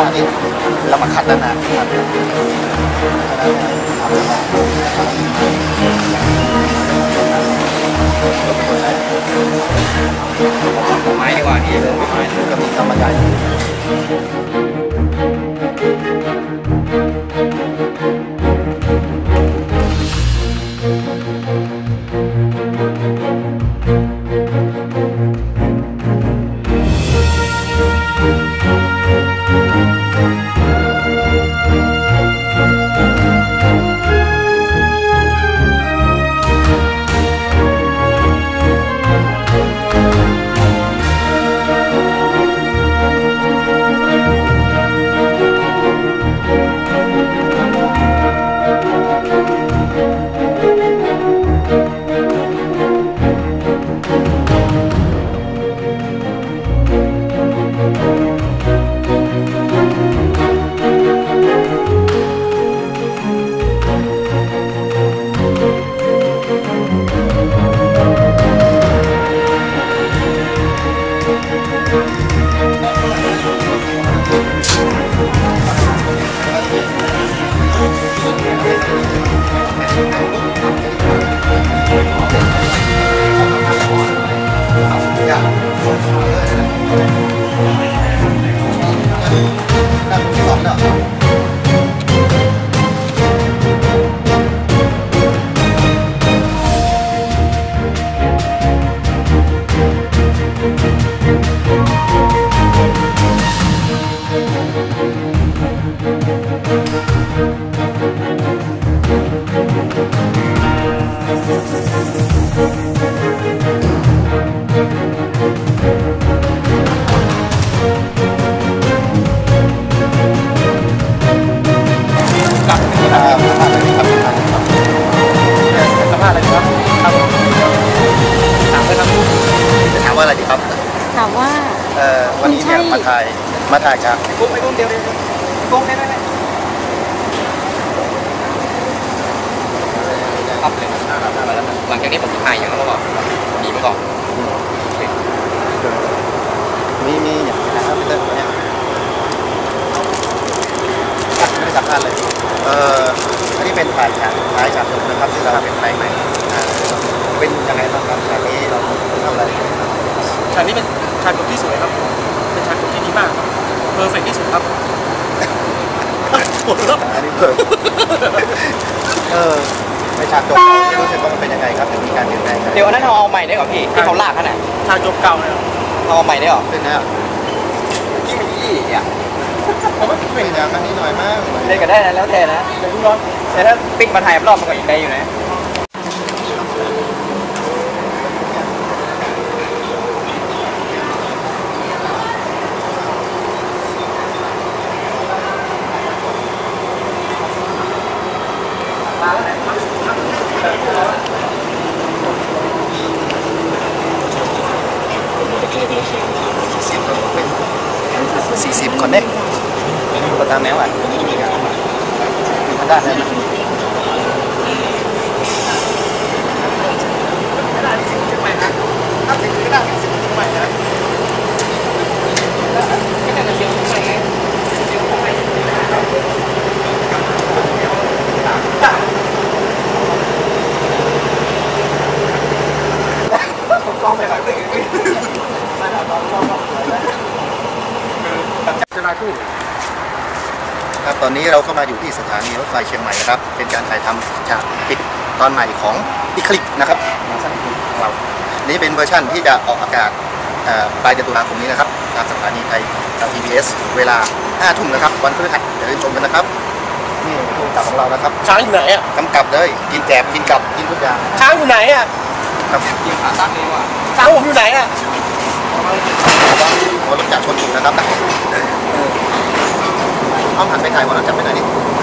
ลังนี้เรามาคัดด้านหน้าครับไม้ดีกว่านี่เลยไม้ก็มีธรรมดา อ มาถ่าย มาถ่ายจากปุ๊บไปปุ๊บเดียวเดียวปุ๊บได้ได้ได้ครับเลยหลังจากนี้ผมจะถ่ายอย่างนั้นแล้วก็หนีมาก่อนมีมีอย่างนะครับพี่เต้นเนี่ยไม่ได้สัมภาษณ์เลยเอ่ออันนี้เป็นถ่ายฉากถ่ายฉากจบนะครับที่เราเป็นไปลงใหม่เป็นยังไงบ้างครับฉากนี้เราทำอะไรฉากนี้เป็นฉากจบที่สวยครับ มากครับเพอร์เฟกที่สุดครับโหแล้วอันนี้เพิ่มเออในฉากจบเรารู้สึกว่ามันเป็นยังไงครับถึงมีการเปลี่ยนแปลงกันเดี๋ยวอันนั้นเราเอาใหม่ได้ก่อนพี่ที่เขาลากขนาดฉากจบเก่าเนี่ยเราเอาใหม่ได้หรอเป็นแล้วยี่ยี่อะเป็นอย่างนั้นนิดหน่อยมากเล่นกันได้นะแล้วแต่นะแต่ถ้าปิ๊กมาถ่ายรอบมันก็อีกได้อยู่นะ สี่สิบคนเน็กก็ตามแมวอะมันได้ไหม จะลายคู่ ครับ ตอนนี้เราก็มาอยู่ที่สถานีรถไฟเชียงใหม่นะครับ เป็นการถ่ายทำฉากปิดตอนใหม่ของอีคลิกนะครับมาสั้นของเรา นี่เป็นเวอร์ชั่นที่จะออกอากาศเอ่อปลายเดือนตุลาคมนี้นะครับทางสถานีไทยทาง PBS เวลา5ทุ่มนะครับ วันพฤหัสอย่าลืมชมกันนะครับ นี่ผู้กำกับของเรานะครับ ช้างอยู่ไหนอะกำกับเลย กินแกบกินกับ กินทุกอย่างช้างอยู่ไหนอะครับยิงขาตั้งเลยว่ะช้างผมอยู่ไหนอะหัวรถจักรชนถูกนะครับ อ้อมหันไปถ่ายหัวรถจับไปไหนอยดิ